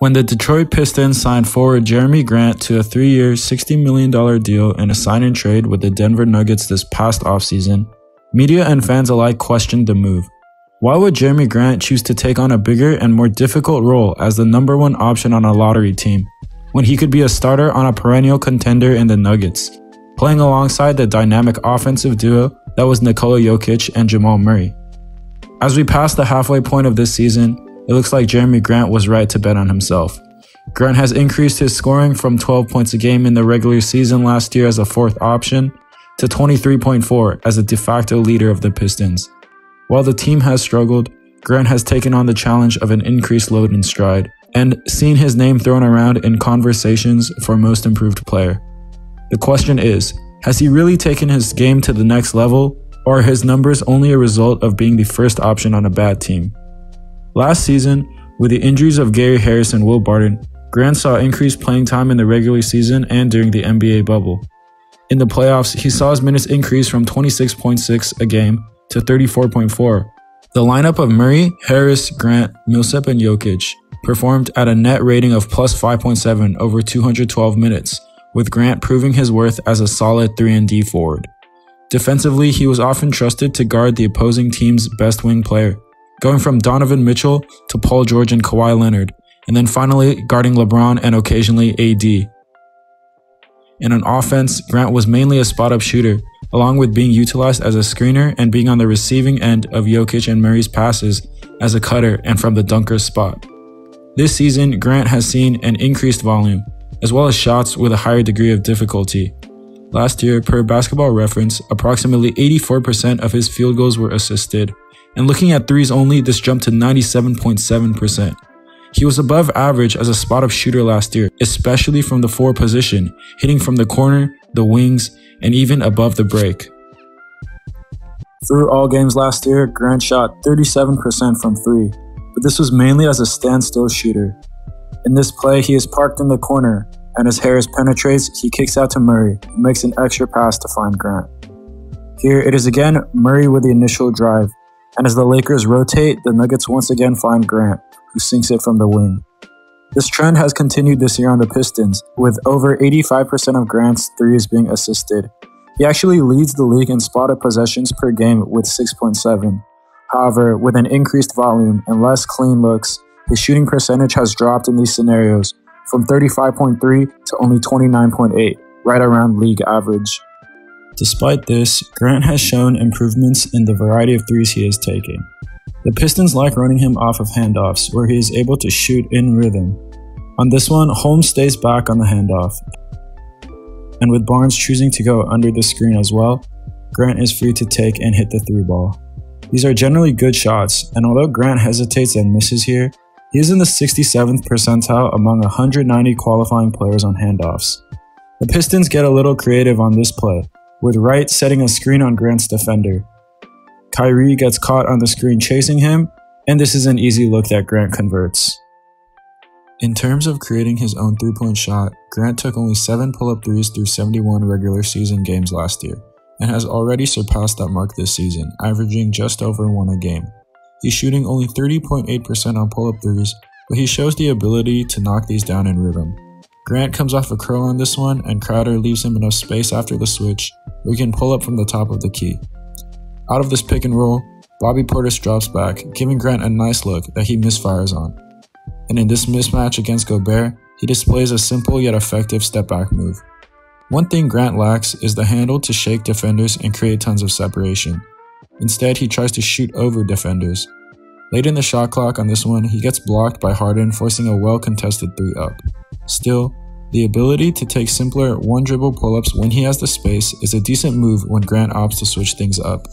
When the Detroit Pistons signed forward Jerami Grant to a three year, $60 million deal in a sign and trade with the Denver Nuggets this past offseason, media and fans alike questioned the move. Why would Jerami Grant choose to take on a bigger and more difficult role as the number one option on a lottery team, when he could be a starter on a perennial contender in the Nuggets, playing alongside the dynamic offensive duo that was Nikola Jokic and Jamal Murray? As we pass the halfway point of this season, it looks like Jerami Grant was right to bet on himself. Grant has increased his scoring from 12 points a game in the regular season last year as a fourth option to 23.4 as a de facto leader of the Pistons. While the team has struggled, Grant has taken on the challenge of an increased load in stride and seen his name thrown around in conversations for most improved player. The question is, has he really taken his game to the next level, or are his numbers only a result of being the first option on a bad team? Last season, with the injuries of Gary Harris and Will Barton, Grant saw increased playing time in the regular season and during the NBA bubble. In the playoffs, he saw his minutes increase from 26.6 a game to 34.4. The lineup of Murray, Harris, Grant, Millsap, and Jokic performed at a net rating of plus 5.7 over 212 minutes, with Grant proving his worth as a solid 3 and D forward. Defensively, he was often trusted to guard the opposing team's best wing player, going from Donovan Mitchell to Paul George and Kawhi Leonard, and then finally guarding LeBron and occasionally AD. In an offense, Grant was mainly a spot up shooter, along with being utilized as a screener and being on the receiving end of Jokic and Murray's passes as a cutter and from the dunker's spot. This season, Grant has seen an increased volume, as well as shots with a higher degree of difficulty. Last year, per basketball reference, approximately 84% of his field goals were assisted, and looking at threes only, this jumped to 97.7%. He was above average as a spot up shooter last year, especially from the four position, hitting from the corner, the wings, and even above the break. Through all games last year, Grant shot 37% from three, but this was mainly as a standstill shooter. In this play, he is parked in the corner, and as Harris penetrates, he kicks out to Murray, who makes an extra pass to find Grant. Here, it is again Murray with the initial drive, and as the Lakers rotate, the Nuggets once again find Grant, who sinks it from the wing. This trend has continued this year on the Pistons, with over 85% of Grant's threes being assisted. He actually leads the league in spotted possessions per game with 6.7. However, with an increased volume and less clean looks, his shooting percentage has dropped in these scenarios from 35.3 to only 29.8, right around league average. Despite this, Grant has shown improvements in the variety of threes he is taking. The Pistons like running him off of handoffs, where he is able to shoot in rhythm. On this one, Holmes stays back on the handoff. And with Barnes choosing to go under the screen as well, Grant is free to take and hit the three ball. These are generally good shots, and although Grant hesitates and misses here, he is in the 67th percentile among 190 qualifying players on handoffs. The Pistons get a little creative on this play, with Wright setting a screen on Grant's defender, Kyrie gets caught on the screen chasing him, and this is an easy look that Grant converts. In terms of creating his own three point shot, Grant took only 7 pull up threes through 71 regular season games last year, and has already surpassed that mark this season, averaging just over 1 a game. He's shooting only 30.8% on pull up threes, but he shows the ability to knock these down in rhythm. Grant comes off a curl on this one, and Crowder leaves him enough space after the switch he can pull up from the top of the key. Out of this pick and roll, Bobby Portis drops back, giving Grant a nice look that he misfires on. And in this mismatch against Gobert, he displays a simple yet effective step back move. One thing Grant lacks is the handle to shake defenders and create tons of separation. Instead, he tries to shoot over defenders. Late in the shot clock on this one, he gets blocked by Harden, forcing a well contested 3 up. Still, the ability to take simpler one dribble pull ups when he has the space is a decent move when Grant opts to switch things up.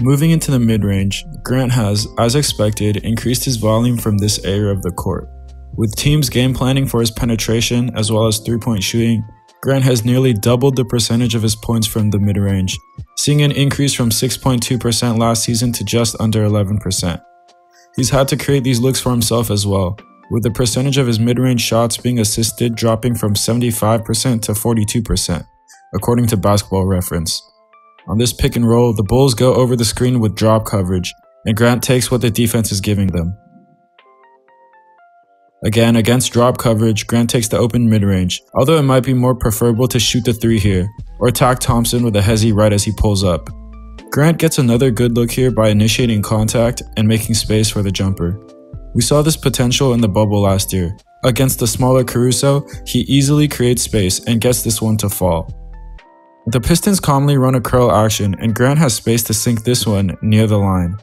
Moving into the mid range, Grant has, as expected, increased his volume from this area of the court. With teams game planning for his penetration as well as three point shooting, Grant has nearly doubled the percentage of his points from the mid range, seeing an increase from 6.2% last season to just under 11%. He's had to create these looks for himself as well, with the percentage of his mid range shots being assisted dropping from 75% to 42%, according to basketball reference. On this pick and roll, the Bulls go over the screen with drop coverage, and Grant takes what the defense is giving them. Again, against drop coverage, Grant takes the open mid-range, although it might be more preferable to shoot the 3 here, or attack Thompson with a hezzy right as he pulls up. Grant gets another good look here by initiating contact and making space for the jumper. We saw this potential in the bubble last year. Against the smaller Caruso, he easily creates space and gets this one to fall. The Pistons calmly run a curl action and Grant has space to sink this one near the line.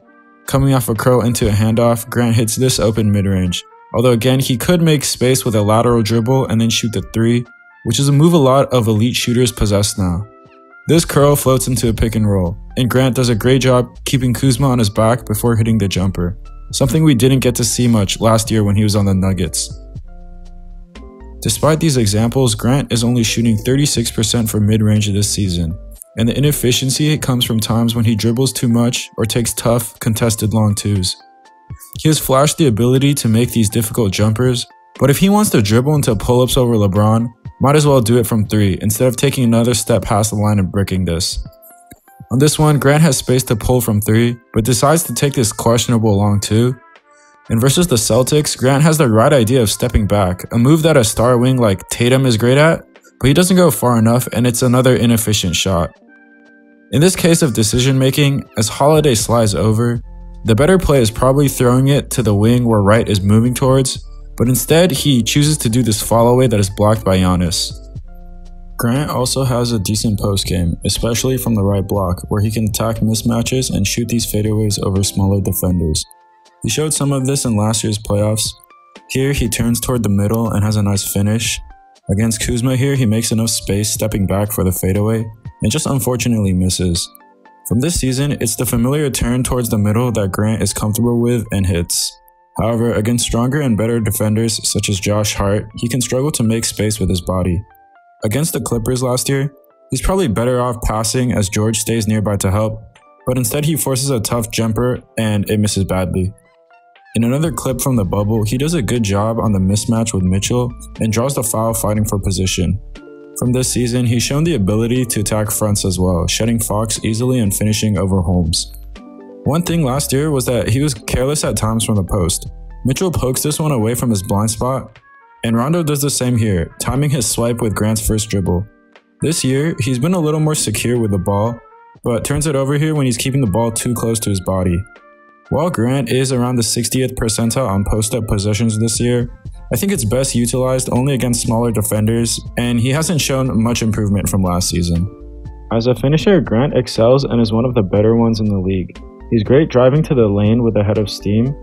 Coming off a curl into a handoff, Grant hits this open mid-range. Although again, he could make space with a lateral dribble and then shoot the 3, which is a move a lot of elite shooters possess now. This curl floats into a pick and roll, and Grant does a great job keeping Kuzma on his back before hitting the jumper, something we didn't get to see much last year when he was on the Nuggets. Despite these examples, Grant is only shooting 36% from mid-range this season, and the inefficiency comes from times when he dribbles too much or takes tough, contested long twos. He has flashed the ability to make these difficult jumpers, but if he wants to dribble into pull-ups over LeBron, might as well do it from 3 instead of taking another step past the line and bricking this. On this one, Grant has space to pull from 3, but decides to take this questionable long 2, and versus the Celtics, Grant has the right idea of stepping back, a move that a star wing like Tatum is great at, but he doesn't go far enough and it's another inefficient shot. In this case of decision making, as Holiday slides over, the better play is probably throwing it to the wing where Wright is moving towards, but instead he chooses to do this follow away that is blocked by Giannis. Grant also has a decent post game, especially from the right block, where he can attack mismatches and shoot these fadeaways over smaller defenders. He showed some of this in last year's playoffs. Here, he turns toward the middle and has a nice finish. Against Kuzma here, he makes enough space stepping back for the fadeaway, and just unfortunately misses. From this season, it's the familiar turn towards the middle that Grant is comfortable with and hits. However, against stronger and better defenders such as Josh Hart, he can struggle to make space with his body. Against the Clippers last year, he's probably better off passing as George stays nearby to help, but instead he forces a tough jumper and it misses badly. In another clip from the bubble, he does a good job on the mismatch with Mitchell and draws the foul fighting for position. From this season, he's shown the ability to attack fronts as well, shedding Fox easily and finishing over Holmes. One thing last year was that he was careless at times from the post. Mitchell pokes this one away from his blind spot, and Rondo does the same here, timing his swipe with Grant's first dribble. This year, he's been a little more secure with the ball, but turns it over here when he's keeping the ball too close to his body. While Grant is around the 60th percentile on post-up possessions this year, I think it's best utilized only against smaller defenders, and he hasn't shown much improvement from last season. As a finisher, Grant excels and is one of the better ones in the league. He's great driving to the lane with a head of steam,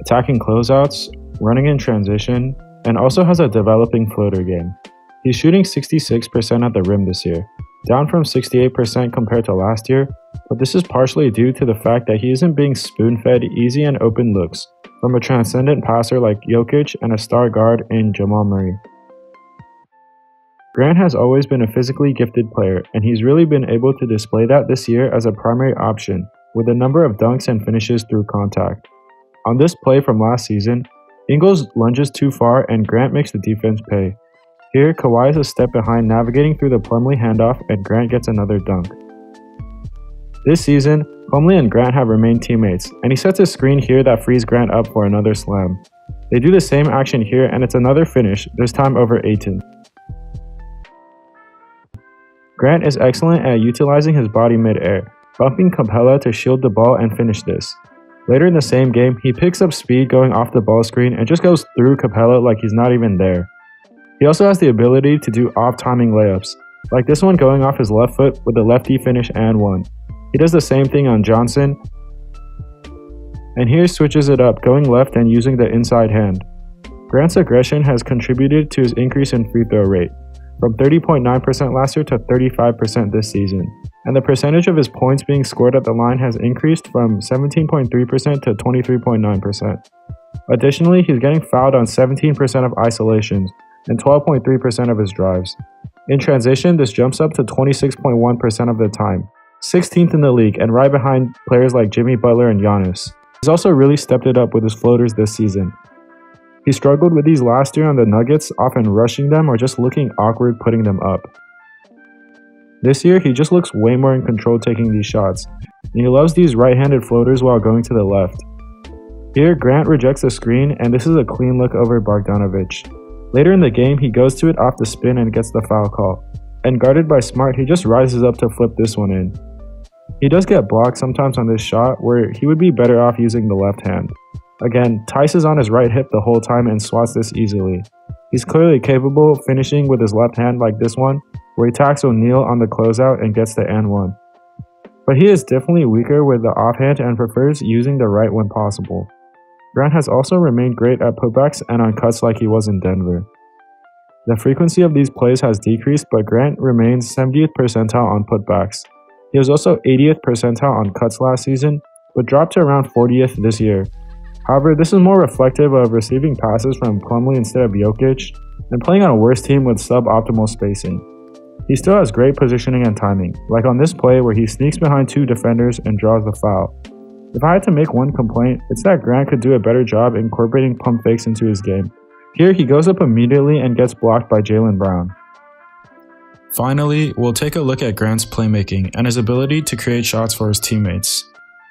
attacking closeouts, running in transition, and also has a developing floater game. He's shooting 66% at the rim this year, down from 68% compared to last year, but this is partially due to the fact that he isn't being spoon fed easy and open looks from a transcendent passer like Jokic and a star guard in Jamal Murray. Grant has always been a physically gifted player, and he's really been able to display that this year as a primary option, with a number of dunks and finishes through contact. On this play from last season, Ingles lunges too far and Grant makes the defense pay. Here, Kawhi is a step behind navigating through the Plumlee handoff and Grant gets another dunk. This season, Plumlee and Grant have remained teammates, and he sets a screen here that frees Grant up for another slam. They do the same action here and it's another finish, this time over Ayton. Grant is excellent at utilizing his body mid-air, bumping Capela to shield the ball and finish this. Later in the same game, he picks up speed going off the ball screen and just goes through Capela like he's not even there. He also has the ability to do off-timing layups, like this one going off his left foot with a lefty finish and one. He does the same thing on Johnson, and here switches it up, going left and using the inside hand. Grant's aggression has contributed to his increase in free throw rate, from 30.9% last year to 35% this season, and the percentage of his points being scored at the line has increased from 17.3% to 23.9%. Additionally, he's getting fouled on 17% of isolations, and 12.3% of his drives. In transition, this jumps up to 26.1% of the time, 16th in the league, and right behind players like Jimmy Butler and Giannis. He's also really stepped it up with his floaters this season. He struggled with these last year on the Nuggets, often rushing them or just looking awkward putting them up. This year, he just looks way more in control taking these shots, and he loves these right handed floaters while going to the left. Here, Grant rejects the screen, and this is a clean look over Bogdanovic. Later in the game, he goes to it off the spin and gets the foul call. And guarded by Smart, he just rises up to flip this one in. He does get blocked sometimes on this shot, where he would be better off using the left hand. Again, Theis is on his right hip the whole time and swats this easily. He's clearly capable of finishing with his left hand like this one, where he attacks O'Neale on the closeout and gets the and one. But he is definitely weaker with the offhand and prefers using the right when possible. Grant has also remained great at putbacks and on cuts like he was in Denver. The frequency of these plays has decreased, but Grant remains 70th percentile on putbacks. He was also 80th percentile on cuts last season, but dropped to around 40th this year. However, this is more reflective of receiving passes from Plumlee instead of Jokic, and playing on a worse team with suboptimal spacing. He still has great positioning and timing, like on this play where he sneaks behind two defenders and draws the foul. If I had to make one complaint, it's that Grant could do a better job incorporating pump fakes into his game. Here, he goes up immediately and gets blocked by Jaylen Brown. Finally, we'll take a look at Grant's playmaking and his ability to create shots for his teammates.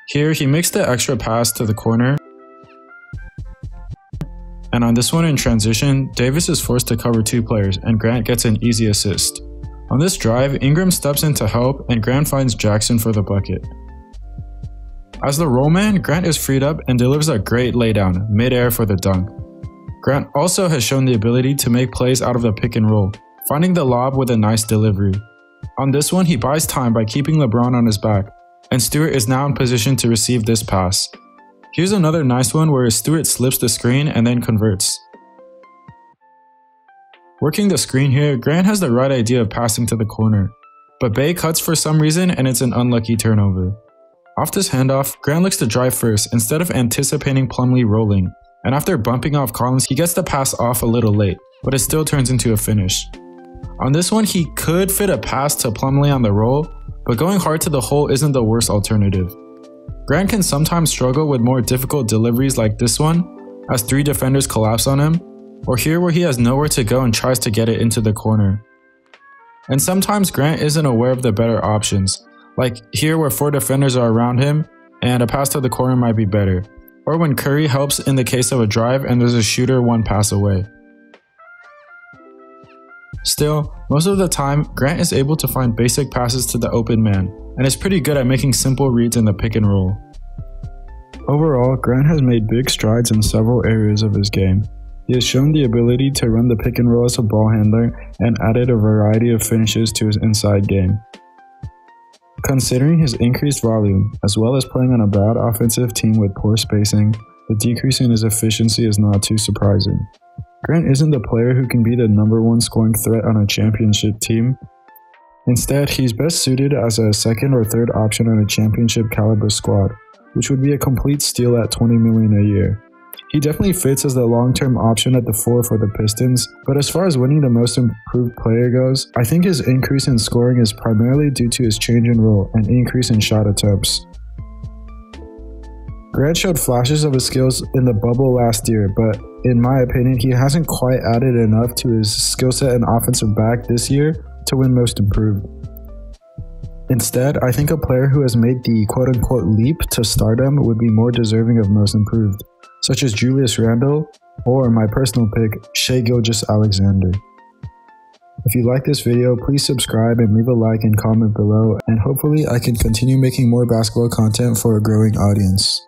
Here, he makes the extra pass to the corner, and on this one in transition, Davis is forced to cover two players and Grant gets an easy assist. On this drive, Ingram steps in to help and Grant finds Jackson for the bucket. As the roll man, Grant is freed up and delivers a great laydown, mid-air for the dunk. Grant also has shown the ability to make plays out of the pick and roll, finding the lob with a nice delivery. On this one, he buys time by keeping LeBron on his back, and Stewart is now in position to receive this pass. Here's another nice one where Stewart slips the screen and then converts. Working the screen here, Grant has the right idea of passing to the corner, but Bey cuts for some reason and it's an unlucky turnover. Off this handoff, Grant looks to drive first instead of anticipating Plumlee rolling, and after bumping off Collins, he gets the pass off a little late, but it still turns into a finish. On this one, he could fit a pass to Plumlee on the roll, but going hard to the hole isn't the worst alternative. Grant can sometimes struggle with more difficult deliveries like this one, as three defenders collapse on him, or here where he has nowhere to go and tries to get it into the corner. And sometimes Grant isn't aware of the better options, like here where four defenders are around him and a pass to the corner might be better, or when Curry helps in the case of a drive and there's a shooter one pass away. Still, most of the time, Grant is able to find basic passes to the open man, and is pretty good at making simple reads in the pick and roll. Overall, Grant has made big strides in several areas of his game, he has shown the ability to run the pick and roll as a ball handler and added a variety of finishes to his inside game. Considering his increased volume, as well as playing on a bad offensive team with poor spacing, the decrease in his efficiency is not too surprising. Grant isn't the player who can be the number one scoring threat on a championship team. Instead, he's best suited as a second or third option on a championship caliber squad, which would be a complete steal at 20 million a year. He definitely fits as the long term option at the four for the Pistons, but as far as winning the most improved player goes, I think his increase in scoring is primarily due to his change in role and increase in shot attempts. Grant showed flashes of his skills in the bubble last year, but in my opinion, he hasn't quite added enough to his skill set and offensive back this year to win most improved. Instead, I think a player who has made the quote unquote leap to stardom would be more deserving of most improved such as Julius Randle or my personal pick, Shai Gilgeous-Alexander. If you like this video, please subscribe and leave a like and comment below, and hopefully I can continue making more basketball content for a growing audience.